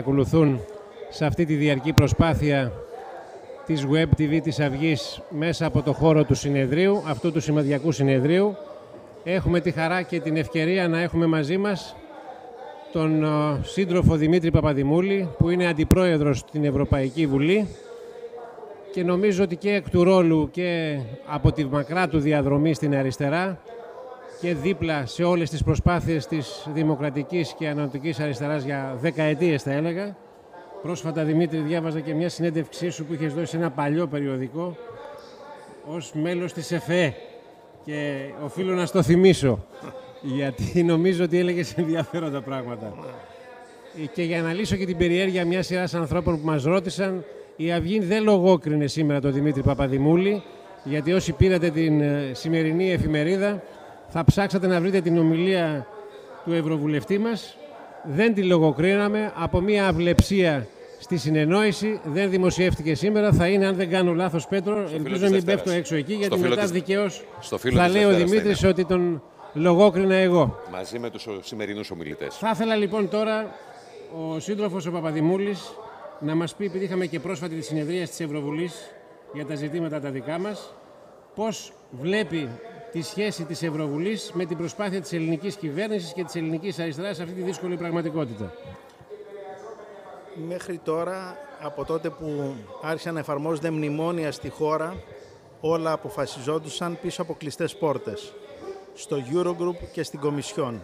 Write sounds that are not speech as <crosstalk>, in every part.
ακολουθούν σε αυτή τη διαρκή προσπάθεια της Web TV της Αυγής μέσα από το χώρο του συνεδρίου, αυτού του σημαδιακού συνεδρίου. Έχουμε τη χαρά και την ευκαιρία να έχουμε μαζί μας τον ε, σύντροφο Δημήτρη Παπαδημούλη, που είναι αντιπρόεδρος στην Ευρωπαϊκή Βουλή και νομίζω ότι και εκ του ρόλου και από τη μακρά του διαδρομή στην αριστερά και δίπλα σε όλες τις προσπάθειες της δημοκρατικής και ανανοτικής αριστεράς για δεκαετίες θα έλεγα. Πρόσφατα, Δημήτρη, διάβαζα και μια συνέντευξή σου που είχες δώσει σε ένα παλιό περιοδικό ως μέλος της ΕΦΕ και οφείλω να στο θυμίσω γιατί νομίζω ότι έλεγες <laughs> ενδιαφέροντα πράγματα. Και για να λύσω και την περιέργεια μιας σειράς ανθρώπων που μας ρώτησαν, η Αυγή δεν λογόκρινε σήμερα τον Δημήτρη Παπαδημούλη, γιατί όσοι πήρατε την ε, σημερινή εφημερίδα θα ψάξατε να βρείτε την ομιλία του Ευρωβουλευτή μας. Δεν τη λογοκρίναμε από μια αυλεψία στη συνεννόηση. Δεν δημοσιεύτηκε σήμερα. Θα είναι, αν δεν κάνω λάθος, Πέτρο, ελπίζω να μην πέφτω έξω εκεί, γιατί μετά της... δικαίως θα λέει ο Δημήτρης ότι τον λογόκρινα εγώ. Μαζί με τους σημερινούς ομιλητές. Θα ήθελα λοιπόν τώρα ο σύντροφος ο Παπαδημούλης να μας πει, επειδή είχαμε και πρόσφατη τη συνεδρία της Ευρωβουλής για τα ζητήματα τα δικά μας, πώς βλέπει τη σχέση της Ευρωβουλής με την προσπάθεια της ελληνικής κυβέρνησης και της ελληνικής αριστεράς σε αυτή τη δύσκολη πραγματικότητα. Μέχρι τώρα, από τότε που άρχισαν να εφαρμόζονται μνημόνια στη χώρα, όλα αποφασιζόντουσαν πίσω από κλειστές πόρτες, στο Eurogroup και στην Κομισιόν.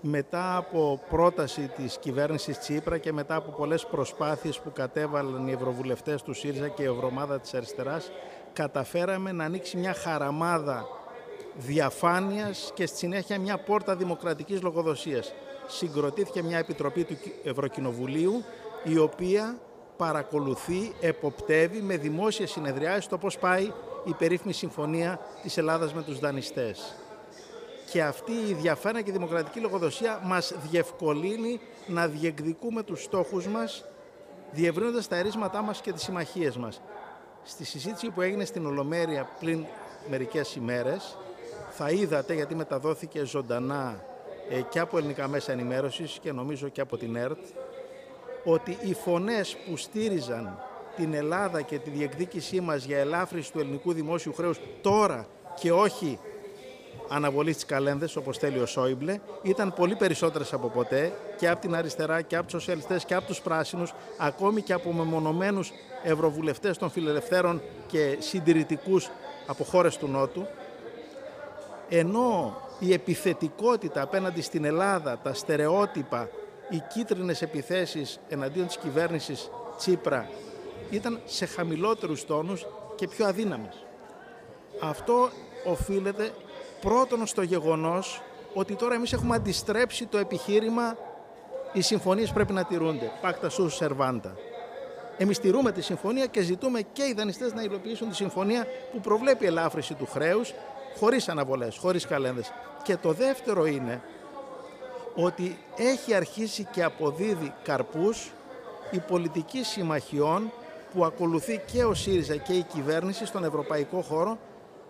Μετά από πρόταση της κυβέρνησης Τσίπρα και μετά από πολλές προσπάθειες που κατέβαλαν οι ευρωβουλευτές του ΣΥΡΙΖΑ και η Ευρωμάδα της Αριστεράς, καταφέραμε να ανοίξει μια χαραμάδα διαφάνειας και στη συνέχεια μια πόρτα δημοκρατικής λογοδοσίας. Συγκροτήθηκε μια επιτροπή του Ευρωκοινοβουλίου η οποία παρακολουθεί, εποπτεύει με δημόσια συνεδριάσεις το πώς πάει η περίφημη συμφωνία της Ελλάδας με τους δανειστές. Και αυτή η διαφάνεια και η δημοκρατική λογοδοσία μας διευκολύνει να διεκδικούμε τους στόχους μας, διευρύνοντας τα ερίσματά μας και τις συμμαχίες μας. Στη συζήτηση που έγινε στην Ολομέρεια πριν μερικές ημέρες, θα είδατε, γιατί μεταδόθηκε ζωντανά ε, και από ελληνικά μέσα ενημέρωσης και νομίζω και από την ΕΡΤ, ότι οι φωνές που στήριζαν την Ελλάδα και τη διεκδίκησή μας για ελάφρυνση του ελληνικού δημόσιου χρέους τώρα και όχι αναβολής στις καλένδες όπως θέλει ο Σόιμπλε ήταν πολύ περισσότερες από ποτέ και από την αριστερά και από τους σοσιαλιστές και από τους πράσινους ακόμη και από μεμονωμένους ευρωβουλευτές των φιλελευθέρων και συντηρητικούς από χώρες του Νότου ενώ η επιθετικότητα απέναντι στην Ελλάδα, τα στερεότυπα, οι κίτρινες επιθέσεις εναντίον της κυβέρνησης Τσίπρα ήταν σε χαμηλότερους τόνους και πιο αδύναμες. Αυτό οφείλεται πρώτον στο γεγονός ότι τώρα εμείς έχουμε αντιστρέψει το επιχείρημα οι συμφωνίες πρέπει να τηρούνται. Pacta sunt servanda. Εμείς τηρούμε τη συμφωνία και ζητούμε και οι δανειστές να υλοποιήσουν τη συμφωνία που προβλέπει ελάφρυση του χρέους χωρίς αναβολές, χωρίς καλένδες. Και το δεύτερο είναι ότι έχει αρχίσει και αποδίδει καρπούς η πολιτική συμμαχιών που ακολουθεί και ο ΣΥΡΙΖΑ και η κυβέρνηση στον ευρωπαϊκό χώρο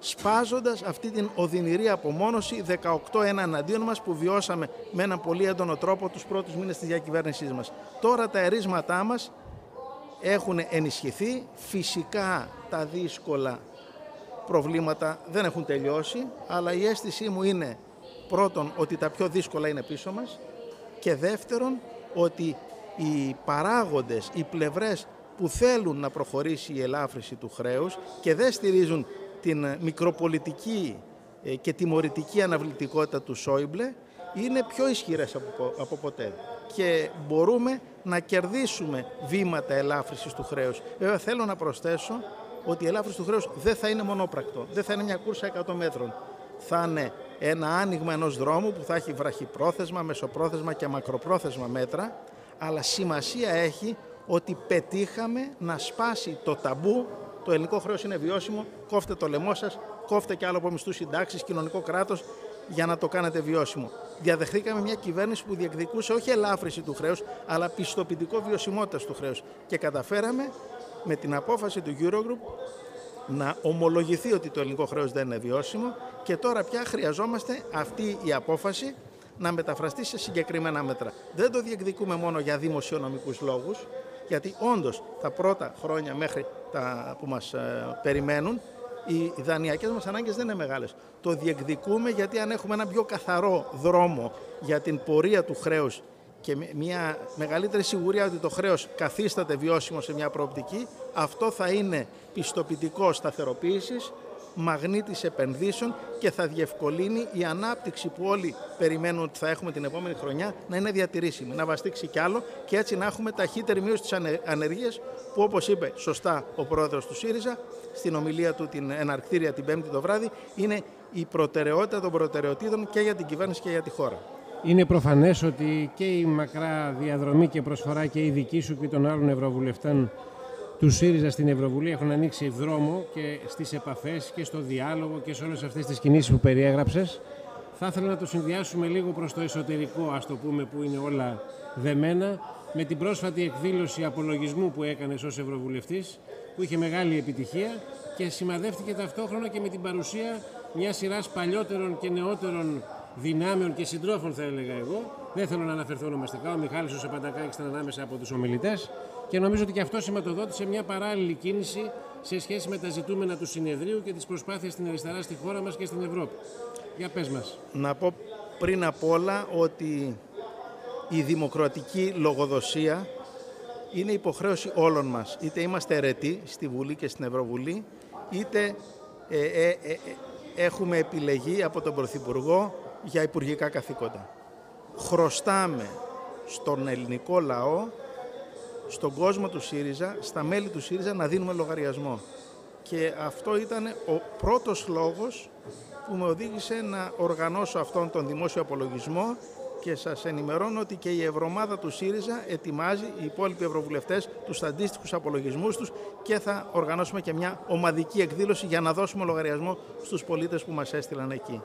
σπάζοντας αυτή την οδυνηρή απομόνωση 18-1 εναντίον μας που βιώσαμε με έναν πολύ έντονο τρόπο τους πρώτους μήνες της διακυβέρνησής μας. Τώρα τα ερίσματά μας έχουν ενισχυθεί, φυσικά τα δύσκολα προβλήματα δεν έχουν τελειώσει, αλλά η αίσθησή μου είναι πρώτον ότι τα πιο δύσκολα είναι πίσω μας και δεύτερον ότι οι παράγοντες, οι πλευρές που θέλουν να προχωρήσει η ελάφρυση του χρέους και δεν στηρίζουν την μικροπολιτική ε, και τιμωρητική αναβλητικότητα του Σόιμπλε είναι πιο ισχυρές από ποτέ και μπορούμε να κερδίσουμε βήματα ελάφρυσης του χρέους. Βέβαια θέλω να προσθέσω ότι η ελάφρυση του χρέους δεν θα είναι μονόπρακτο, δεν θα είναι μια κούρσα 100 μέτρων. Θα είναι ένα άνοιγμα ενός δρόμου που θα έχει βραχυπρόθεσμα, μεσοπρόθεσμα και μακροπρόθεσμα μέτρα, αλλά σημασία έχει ότι πετύχαμε να σπάσει το ταμπού το ελληνικό χρέος είναι βιώσιμο, κόφτε το λαιμό σας, κόφτε και άλλο από μισθούς συντάξεις, κοινωνικό κράτος για να το κάνετε βιώσιμο. Διαδεχθήκαμε μια κυβέρνηση που διεκδικούσε όχι ελάφρυση του χρέους, αλλά πιστοποιητικό βιωσιμότητας του χρέους. Και καταφέραμε με την απόφαση του Eurogroup να ομολογηθεί ότι το ελληνικό χρέος δεν είναι βιώσιμο και τώρα πια χρειαζόμαστε αυτή η απόφαση να μεταφραστεί σε συγκεκριμένα μέτρα. Δεν το διεκδικούμε μόνο για δημοσιονομικούς λόγους, γιατί όντως τα πρώτα χρόνια μέχρι τα που μας ε, περιμένουν οι δανειακές μας ανάγκες δεν είναι μεγάλες. Το διεκδικούμε γιατί αν έχουμε ένα πιο καθαρό δρόμο για την πορεία του χρέους και μια μεγαλύτερη σιγουριά ότι το χρέος καθίσταται βιώσιμο σε μια προοπτική, αυτό θα είναι πιστοποιητικό σταθεροποίησης, μαγνήτης επενδύσεων και θα διευκολύνει η ανάπτυξη που όλοι περιμένουν ότι θα έχουμε την επόμενη χρονιά να είναι διατηρήσιμη, να βαστίξει κι άλλο και έτσι να έχουμε ταχύτερη μείωση της ανεργίας που όπως είπε σωστά ο πρόεδρος του ΣΥΡΙΖΑ στην ομιλία του την εναρκτήρια την Πέμπτη το βράδυ είναι η προτεραιότητα των προτεραιοτήτων και για την κυβέρνηση και για τη χώρα. Είναι προφανές ότι και η μακρά διαδρομή και προσφορά και η δική σου και των άλλων Ευρωβουλευτών του ΣΥΡΙΖΑ στην Ευρωβουλή έχουν ανοίξει δρόμο και στις επαφές και στο διάλογο και σε όλες αυτές τις κινήσεις που περιέγραψες. Θα ήθελα να το συνδυάσουμε λίγο προς το εσωτερικό, ας το πούμε, που είναι όλα δεμένα, με την πρόσφατη εκδήλωση απολογισμού που έκανες ως Ευρωβουλευτής, που είχε μεγάλη επιτυχία και σημαδεύτηκε ταυτόχρονα και με την παρουσία μια σειράς παλιότερων και νεότερων δυνάμεων και συντρόφων, θα έλεγα εγώ. Δεν θέλω να αναφερθώ ονομαστικά. Ο Μιχάλης ο Σαπαντακάκης ήταν ανάμεσα από τους ομιλητές και νομίζω ότι και αυτό σηματοδότησε μια παράλληλη κίνηση σε σχέση με τα ζητούμενα του συνεδρίου και τις προσπάθειες στην αριστερά στη χώρα μας και στην Ευρώπη. Για πες μας. Να πω πριν απ' όλα ότι η δημοκρατική λογοδοσία είναι υποχρέωση όλων μας. Είτε είμαστε αιρετοί στη Βουλή και στην Ευρωβουλή, είτε ε, ε, ε, ε έχουμε επιλεγεί από τον Πρωθυπουργό για υπουργικά καθήκοντα. Χρωστάμε στον ελληνικό λαό, στον κόσμο του ΣΥΡΙΖΑ, στα μέλη του ΣΥΡΙΖΑ να δίνουμε λογαριασμό. Και αυτό ήταν ο πρώτος λόγος που με οδήγησε να οργανώσω αυτόν τον δημόσιο απολογισμό και σας ενημερώνω ότι και η Ευρωμάδα του ΣΥΡΙΖΑ ετοιμάζει οι υπόλοιποι ευρωβουλευτές τους αντίστοιχους απολογισμούς τους και θα οργανώσουμε και μια ομαδική εκδήλωση για να δώσουμε λογαριασμό στους πολίτες που μας έστειλαν εκεί.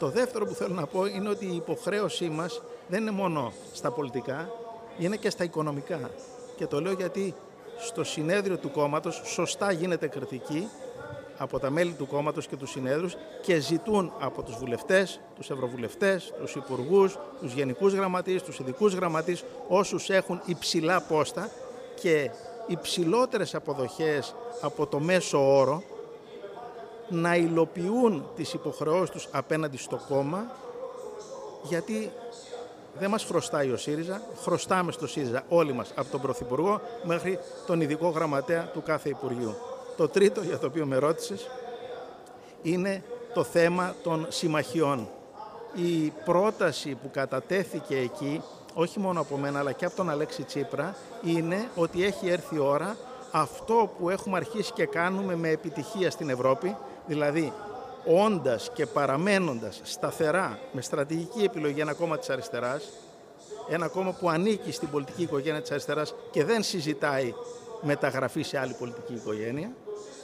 Το δεύτερο που θέλω να πω είναι ότι η υποχρέωσή μας δεν είναι μόνο στα πολιτικά, είναι και στα οικονομικά. Και το λέω γιατί στο συνέδριο του κόμματος σωστά γίνεται κριτική από τα μέλη του κόμματος και τους συνέδρους και ζητούν από τους βουλευτές, τους ευρωβουλευτές, τους υπουργούς, τους γενικούς γραμματείς, τους ειδικούς γραμματείς, όσους έχουν υψηλά πόστα και υψηλότερες αποδοχές από το μέσο όρο, να υλοποιούν τις υποχρεώσεις τους απέναντι στο κόμμα, γιατί δεν μας χρωστάει ο ΣΥΡΙΖΑ, χρωστάμε στο ΣΥΡΙΖΑ όλοι μας, από τον Πρωθυπουργό μέχρι τον ειδικό γραμματέα του κάθε Υπουργείου. Το τρίτο για το οποίο με ρώτησες είναι το θέμα των συμμαχιών. Η πρόταση που κατατέθηκε εκεί, όχι μόνο από μένα αλλά και από τον Αλέξη Τσίπρα, είναι ότι έχει έρθει η ώρα αυτό που έχουμε αρχίσει και κάνουμε με επιτυχία στην Ευρώπη, δηλαδή όντας και παραμένοντας σταθερά με στρατηγική επιλογή ένα κόμμα της αριστεράς, ένα κόμμα που ανήκει στην πολιτική οικογένεια της αριστεράς και δεν συζητάει μεταγραφή σε άλλη πολιτική οικογένεια,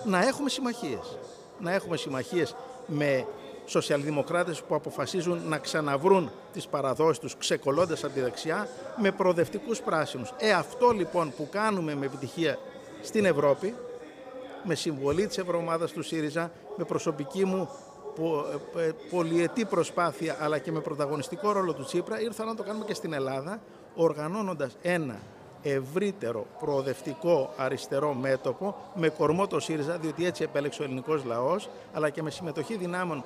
να έχουμε συμμαχίες. Να έχουμε συμμαχίες με σοσιαλδημοκράτες που αποφασίζουν να ξαναβρούν τις παραδόσεις τους ξεκολλώντας από τη δεξιά με προοδευτικούς πράσινους. Ε, αυτό λοιπόν που κάνουμε με επιτυχία στην Ευρώπη, με συμβολή της Ευρωομάδας του ΣΥΡΙΖΑ, με προσωπική μου ε, ε, πολυετή προσπάθεια αλλά και με πρωταγωνιστικό ρόλο του Τσίπρα, ήρθα να το κάνουμε και στην Ελλάδα, οργανώνοντας ένα ευρύτερο προοδευτικό αριστερό μέτωπο με κορμό το ΣΥΡΙΖΑ, διότι έτσι επέλεξε ο ελληνικός λαός, αλλά και με συμμετοχή δυνάμων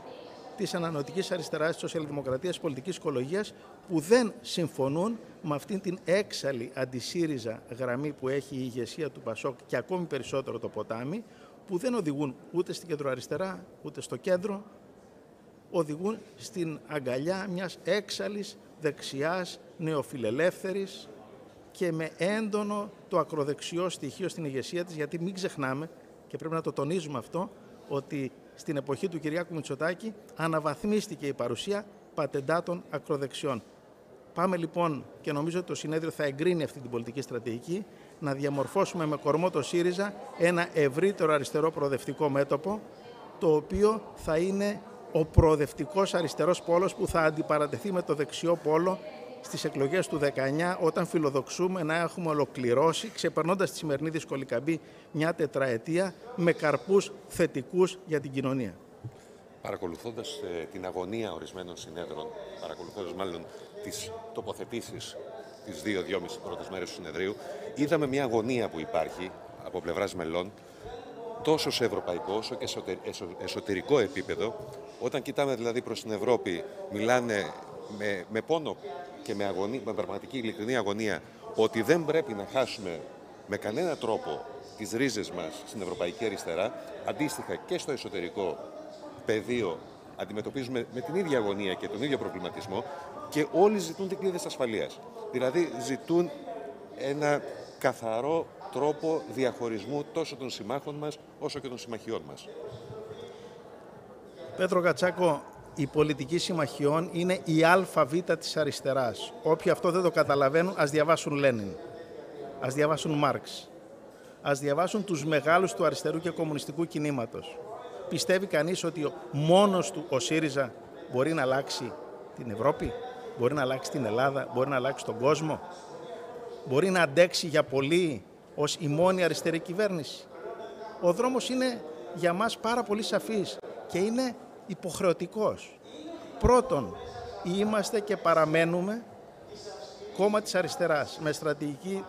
της ανανεωτική αριστεράς, της σοσιαλδημοκρατίας, τη πολιτικής οικολογίας, που δεν συμφωνούν με αυτήν την έξαλλη αντισύριζα γραμμή που έχει η ηγεσία του Πασόκ και ακόμη περισσότερο το ποτάμι, που δεν οδηγούν ούτε στην κεντροαριστερά ούτε στο κέντρο, οδηγούν στην αγκαλιά μιας έξαλλης δεξιάς νεοφιλελεύθερης και με έντονο το ακροδεξιό στοιχείο στην ηγεσία της, γιατί μην ξεχνάμε, και πρέπει να το τονίζουμε αυτό, ότι στην εποχή του Κυριάκου Μητσοτάκη αναβαθμίστηκε η παρουσία πατεντάτων ακροδεξιών. Πάμε λοιπόν και νομίζω ότι το συνέδριο θα εγκρίνει αυτή την πολιτική στρατηγική να διαμορφώσουμε με κορμό το ΣΥΡΙΖΑ ένα ευρύτερο αριστερό προοδευτικό μέτωπο το οποίο θα είναι ο προοδευτικός αριστερός πόλος που θα αντιπαρατεθεί με το δεξιό πόλο στις εκλογές του 19 όταν φιλοδοξούμε να έχουμε ολοκληρώσει ξεπερνώντας τη σημερινή δυσκολικαμπή μια τετραετία με καρπούς θετικούς για την κοινωνία. Παρακολουθώντας ε, την αγωνία ορισμένων συνέδρων, παρακολουθώντας μάλλον τις τοποθετήσεις τις δύο-δυόμιση πρώτες μέρες του συνεδρίου, είδαμε μια αγωνία που υπάρχει από πλευράς μελών τόσο σε ευρωπαϊκό όσο και σε εσωτερικό επίπεδο. Όταν κοιτάμε δηλαδή προς την Ευρώπη, μιλάνε με, με πόνο και με, αγωνία, με πραγματική ειλικρινή αγωνία ότι δεν πρέπει να χάσουμε με κανένα τρόπο τις ρίζες μας στην ευρωπαϊκή αριστερά, αντίστοιχα και στο εσωτερικό πεδίο αντιμετωπίζουμε με την ίδια αγωνία και τον ίδιο προβληματισμό και όλοι ζητούν δικλείδες ασφαλείας. Δηλαδή ζητούν ένα καθαρό τρόπο διαχωρισμού τόσο των συμμάχων μας όσο και των συμμαχιών μας. Πέτρο Κατσάκο, η πολιτική συμμαχιών είναι η ΑΒ της αριστεράς. Όποιοι αυτό δεν το καταλαβαίνουν, ας διαβάσουν Λένιν, ας διαβάσουν Μάρξ, ας διαβάσουν τους μεγάλους του αριστερού και κομμουνιστικού κινήματος. Πιστεύει κανείς ότι μόνος του ο ΣΥΡΙΖΑ μπορεί να αλλάξει την Ευρώπη, μπορεί να αλλάξει την Ελλάδα, μπορεί να αλλάξει τον κόσμο, μπορεί να αντέξει για πολύ ως η μόνη αριστερή κυβέρνηση. Ο δρόμος είναι για μας πάρα πολύ σαφής και είναι υποχρεωτικός. Πρώτον, είμαστε και παραμένουμε κόμμα της αριστεράς με στρατηγική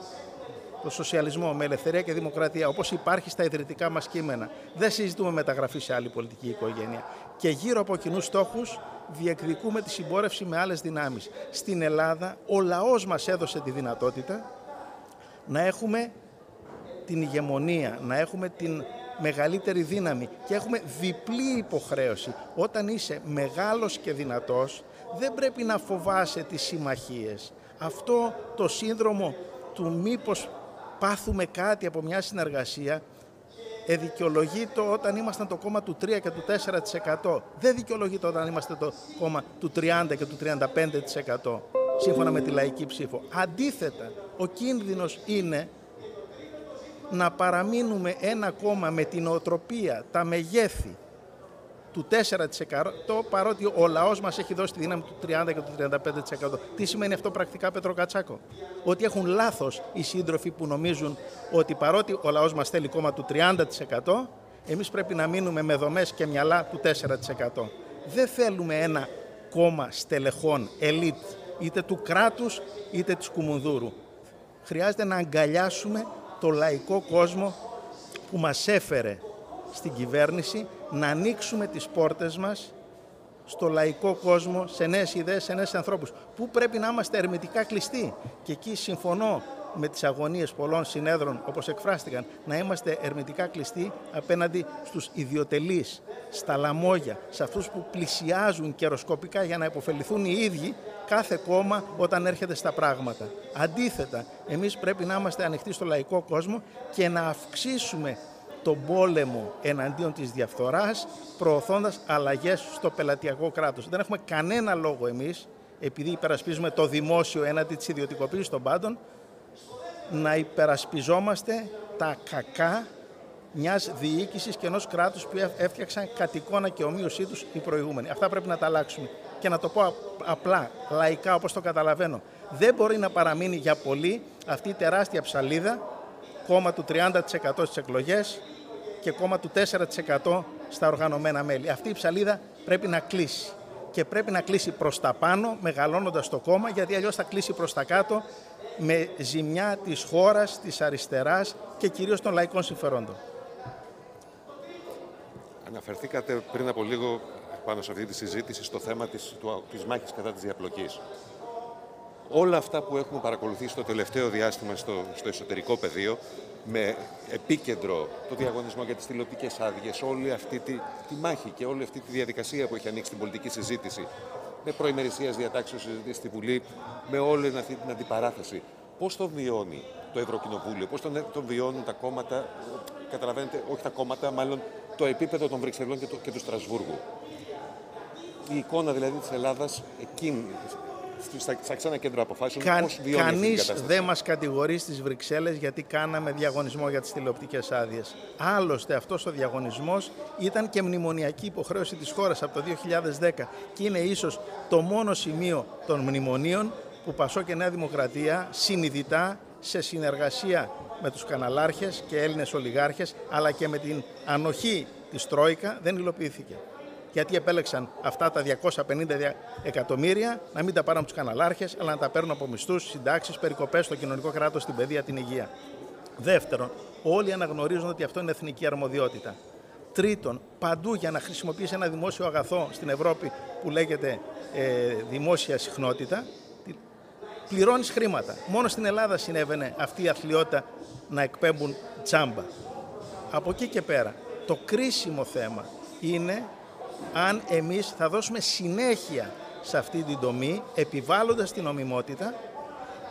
το σοσιαλισμό, με ελευθερία και δημοκρατία, όπως υπάρχει στα ιδρυτικά μας κείμενα. Δεν συζητούμε μεταγραφή σε άλλη πολιτική οικογένεια. Και γύρω από κοινούς στόχους διεκδικούμε τη συμπόρευση με άλλες δυνάμεις. Στην Ελλάδα ο λαός μας έδωσε τη δυνατότητα να έχουμε την ηγεμονία, να έχουμε την μεγαλύτερη δύναμη και έχουμε διπλή υποχρέωση. Όταν είσαι μεγάλος και δυνατός δεν πρέπει να φοβάσαι τις συμμαχίες. Αυτό το σύνδρομο του μήπως πάθουμε κάτι από μια συνεργασία εδικαιολογείται όταν ήμασταν το κόμμα του 3 και του 4%. Δεν δικαιολογείται όταν είμαστε το κόμμα του 30 και του 35% σύμφωνα με τη λαϊκή ψήφο. Αντίθετα, ο κίνδυνος είναι να παραμείνουμε ένα κόμμα με την οτροπία, τα μεγέθη του 4% παρότι ο λαός μας έχει δώσει τη δύναμη του 30% και του 35%. Τι σημαίνει αυτό πρακτικά Πέτρο Κατσάκο; Ότι έχουν λάθος οι σύντροφοι που νομίζουν ότι παρότι ο λαός μας θέλει κόμμα του 30% εμείς πρέπει να μείνουμε με δομές και μυαλά του 4%. Δεν θέλουμε ένα κόμμα στελεχών, ελίτ, είτε του κράτους είτε της Κουμουνδούρου. Χρειάζεται να αγκαλιάσουμε το λαϊκό κόσμο που μας έφερε στην κυβέρνηση να ανοίξουμε τις πόρτες μας στο λαϊκό κόσμο, σε νέες ιδέες, σε νέες ανθρώπους. Πού πρέπει να είμαστε ερμητικά κλειστοί. Και εκεί συμφωνώ με τις αγωνίες πολλών συνέδρων, όπως εκφράστηκαν, να είμαστε ερμητικά κλειστοί απέναντι στους ιδιωτελείς, στα λαμόγια, σε αυτούς που πλησιάζουν καιροσκοπικά για να υποφεληθούν οι ίδιοι κάθε κόμμα όταν έρχεται στα πράγματα. Αντίθετα, εμείς πρέπει να είμαστε ανοιχτοί στο λαϊκό κόσμο και να αυξήσουμε τον πόλεμο εναντίον της διαφθοράς, προωθώντας αλλαγές στο πελατειακό κράτος. Δεν έχουμε κανένα λόγο εμείς, επειδή υπερασπίζουμε το δημόσιο έναντι της ιδιωτικοποίησης των πάντων, να υπερασπιζόμαστε τα κακά μιας διοίκησης και ενός κράτους που έφτιαξαν κατ' εικόνα και ομοίωσή τους οι προηγούμενοι. Αυτά πρέπει να τα αλλάξουμε. Και να το πω απλά, λαϊκά όπως το καταλαβαίνω. Δεν μπορεί να παραμείνει για πολύ αυτή η τεράστια ψαλίδα, κόμμα του 30% στις εκλογές και κόμμα του 4% στα οργανωμένα μέλη. Αυτή η ψαλίδα πρέπει να κλείσει. Και πρέπει να κλείσει προς τα πάνω, μεγαλώνοντας το κόμμα, γιατί αλλιώς θα κλείσει προς τα κάτω με ζημιά της χώρας, της αριστεράς και κυρίως των λαϊκών συμφερόντων. Αναφερθήκατε πριν από λίγο πάνω σε αυτή τη συζήτηση στο θέμα της, του, της μάχης κατά της διαπλοκής. Όλα αυτά που έχουμε παρακολουθήσει το τελευταίο διάστημα στο, στο εσωτερικό πεδίο, με επίκεντρο το διαγωνισμό για τις τηλεοπτικές άδειες, όλη αυτή τη, τη μάχη και όλη αυτή τη διαδικασία που έχει ανοίξει την πολιτική συζήτηση, με προημερησίας διατάξεως συζήτηση στη Βουλή, με όλη αυτή την αντιπαράθεση. Πώς το βιώνει το Ευρωκοινοβούλιο, πώς τον, τον βιώνουν τα κόμματα, καταλαβαίνετε, όχι τα κόμματα, μάλλον το επίπεδο των Βρυξελών και, το, και του Στρασβούργου. Η εικόνα δηλαδή της Ελλάδας εκείνη, στα, ξένα κέντρα αποφάσεων, Κα, πώς βιώνει Κανείς δεν μας κατηγορεί στις Βρυξέλλες γιατί κάναμε διαγωνισμό για τις τηλεοπτικές άδειες. Άλλωστε αυτός ο διαγωνισμός ήταν και μνημονιακή υποχρέωση της χώρας από το 2010 και είναι ίσως το μόνο σημείο των μνημονίων που Πασό και Νέα Δημοκρατία συνειδητά σε συνεργασία με τους καναλάρχες και Έλληνες ολιγάρχες αλλά και με την ανοχή της Τρόικα δεν υλοποιήθηκε. Γιατί επέλεξαν αυτά τα 250 εκατομμύρια να μην τα πάρουν από τους καναλάρχες, αλλά να τα παίρνουν από μισθούς, συντάξεις, περικοπές στο κοινωνικό κράτος, την παιδεία, την υγεία. Δεύτερον, όλοι αναγνωρίζουν ότι αυτό είναι εθνική αρμοδιότητα. Τρίτον, παντού για να χρησιμοποιήσει ένα δημόσιο αγαθό στην Ευρώπη που λέγεται ε, δημόσια συχνότητα, πληρώνεις χρήματα. Μόνο στην Ελλάδα συνέβαινε αυτή η αθλειότητα να εκπέμπουν τσάμπα. Από εκεί και πέρα, το κρίσιμο θέμα είναι αν εμείς θα δώσουμε συνέχεια σε αυτή την τομή, επιβάλλοντας την νομιμότητα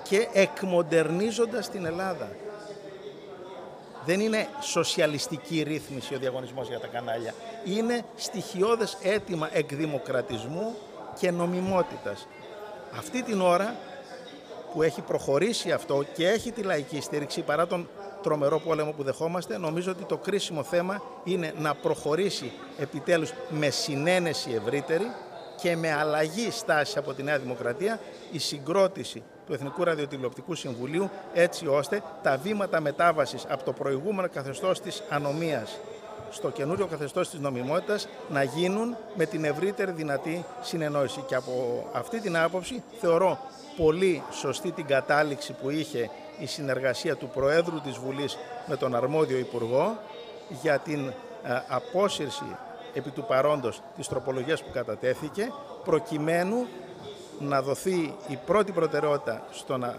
και εκμοντερνίζοντας την Ελλάδα. Δεν είναι σοσιαλιστική ρύθμιση ο διαγωνισμός για τα κανάλια. Είναι στοιχειώδες αίτημα εκδημοκρατισμού και νομιμότητας. Αυτή την ώρα που έχει προχωρήσει αυτό και έχει τη λαϊκή στήριξη παρά τον τρομερό πόλεμο που δεχόμαστε, νομίζω ότι το κρίσιμο θέμα είναι να προχωρήσει επιτέλους με συνένεση ευρύτερη και με αλλαγή στάση από τη Νέα Δημοκρατία η συγκρότηση του Εθνικού Ραδιοτηλεοπτικού Συμβουλίου έτσι ώστε τα βήματα μετάβασης από το προηγούμενο καθεστώς της ανομίας στο καινούριο καθεστώς της νομιμότητας να γίνουν με την ευρύτερη δυνατή συνεννόηση. Και από αυτή την άποψη θεωρώ πολύ σωστή την κατάληξη που είχε η συνεργασία του Προέδρου της Βουλής με τον αρμόδιο Υπουργό για την ε, απόσυρση επί του παρόντος της τροπολογίας που κατατέθηκε προκειμένου να δοθεί η πρώτη προτεραιότητα στο να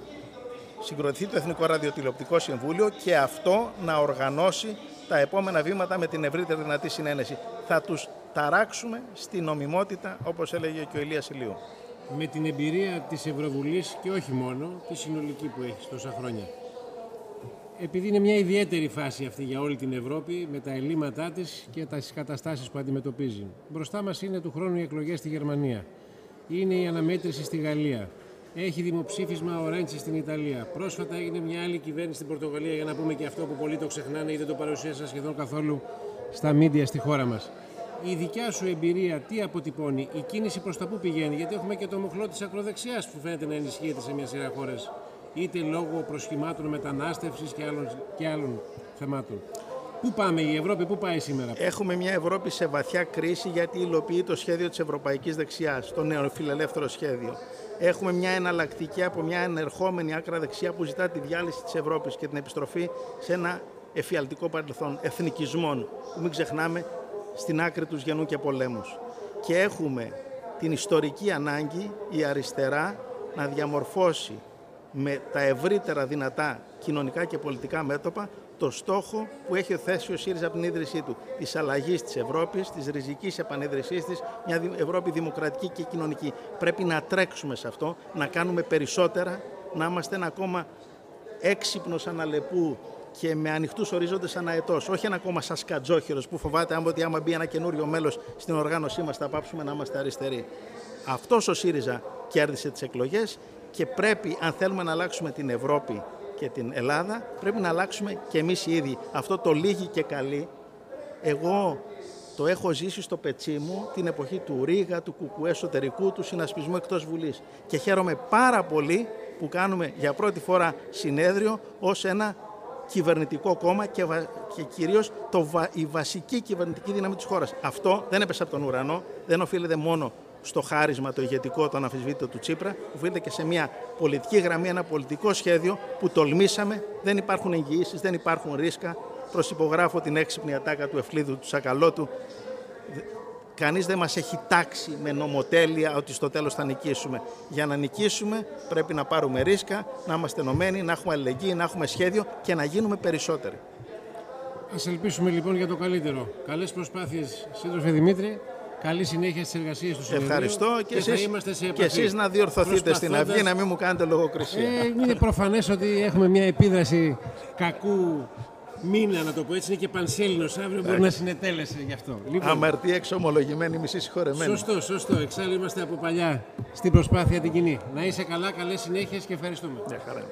συγκροτηθεί το Εθνικό Ραδιοτηλεοπτικό Συμβούλιο και αυτό να οργανώσει τα επόμενα βήματα με την ευρύτερη δυνατή συνένεση. Θα τους ταράξουμε στη νομιμότητα, όπως έλεγε και ο Ηλίας Ηλίου με την εμπειρία της Ευρωβουλής και όχι μόνο, τη συνολική που έχει τόσα χρόνια. Επειδή είναι μια ιδιαίτερη φάση αυτή για όλη την Ευρώπη, με τα ελλείμματά της και τις καταστάσεις που αντιμετωπίζει. Μπροστά μας είναι του χρόνου οι εκλογές στη Γερμανία. Είναι η αναμέτρηση στη Γαλλία. Έχει δημοψήφισμα ο Ρέντσι στην Ιταλία. Πρόσφατα έγινε μια άλλη κυβέρνηση στην Πορτογαλία, για να πούμε και αυτό που πολλοί το ξεχνάνε ή δεν το παρουσίασαν σχεδόν καθόλου στα μίντια στη χώρα μας η δικιά σου εμπειρία τι αποτυπώνει, η κίνηση προς τα πού πηγαίνει, γιατί έχουμε και το μοχλό της ακροδεξιάς που φαίνεται να ενισχύεται σε μια σειρά χώρες, είτε λόγω προσχημάτων μετανάστευσης και άλλων, και άλλων θεμάτων. Πού πάμε, η Ευρώπη, πού πάει σήμερα; Έχουμε μια Ευρώπη σε βαθιά κρίση γιατί υλοποιεί το σχέδιο της Ευρωπαϊκής Δεξιάς, το νέο φιλελεύθερο σχέδιο. Έχουμε μια εναλλακτική από μια ενερχόμενη άκρα δεξιά που ζητά τη διάλυση της Ευρώπης και την επιστροφή σε ένα εφιαλτικό παρελθόν εθνικισμών που μην ξεχνάμε στην άκρη τους γενού και πολέμους. Και έχουμε την ιστορική ανάγκη η αριστερά να διαμορφώσει με τα ευρύτερα δυνατά κοινωνικά και πολιτικά μέτωπα το στόχο που έχει θέσει ο ΣΥΡΙΖΑ από την ίδρυσή του, της αλλαγής της Ευρώπης, της ριζικής επανίδρυσής της, μια Ευρώπη δημοκρατική και κοινωνική. Πρέπει να τρέξουμε σε αυτό, να κάνουμε περισσότερα, να είμαστε ένα ακόμα έξυπνος αναλεπού και με ανοιχτούς ορίζοντες αναετό. Όχι ένα κόμμα σαν σκατζόχυρο που φοβάται άμα ότι άμα μπει ένα καινούριο μέλος στην οργάνωσή μας θα πάψουμε να είμαστε αριστεροί. Αυτός ο ΣΥΡΙΖΑ κέρδισε τις εκλογές και πρέπει, αν θέλουμε να αλλάξουμε την Ευρώπη και την Ελλάδα, πρέπει να αλλάξουμε και εμείς οι ίδιοι. Αυτό το λίγη και καλή, εγώ το έχω ζήσει στο πετσί μου την εποχή του Ρίγα, του Κουκουέ εσωτερικού, του συνασπισμού εκτός Βουλής. Και χαίρομαι πάρα πολύ που κάνουμε για πρώτη φορά συνέδριο ως ένα κυβερνητικό κόμμα και, βα... και κυρίως το η βασική κυβερνητική δύναμη της χώρας. Αυτό δεν έπεσε από τον ουρανό, δεν οφείλεται μόνο στο χάρισμα το ηγετικό, το αναφυσβήτητο του Τσίπρα, οφείλεται και σε μια πολιτική γραμμή, ένα πολιτικό σχέδιο που τολμήσαμε, δεν υπάρχουν εγγυήσεις, δεν υπάρχουν ρίσκα. Προσυπογράφω την έξυπνη ατάκα του Ευκλήδου του Σακαλώτου Κανείς δεν μας έχει τάξει με νομοτέλεια ότι στο τέλος θα νικήσουμε. Για να νικήσουμε πρέπει να πάρουμε ρίσκα, να είμαστε ενωμένοι, να έχουμε αλληλεγγύη, να έχουμε σχέδιο και να γίνουμε περισσότεροι. Ας ελπίσουμε λοιπόν για το καλύτερο. Καλές προσπάθειες, σύντροφε Δημήτρη. Καλή συνέχεια στις εργασίες του Συνεδρίου. Ευχαριστώ και, και, εσείς, και εσείς να διορθωθείτε στην αυγή, να μην μου κάνετε λογοκρισία. Ε, είναι προφανές ότι έχουμε μια επίδραση κακού μήνα, να το πω έτσι, είναι και πανσέλινος. Αύριο μπορεί να συνετέλεσε γι' αυτό. Λοιπόν, Αμαρτία εξομολογημένη, μισή συγχωρεμένη. Σωστό, σωστό. Εξάλλου είμαστε από παλιά στην προσπάθεια την κοινή. Να είσαι καλά, καλές συνέχειες και ευχαριστούμε. Yeah, χαρά.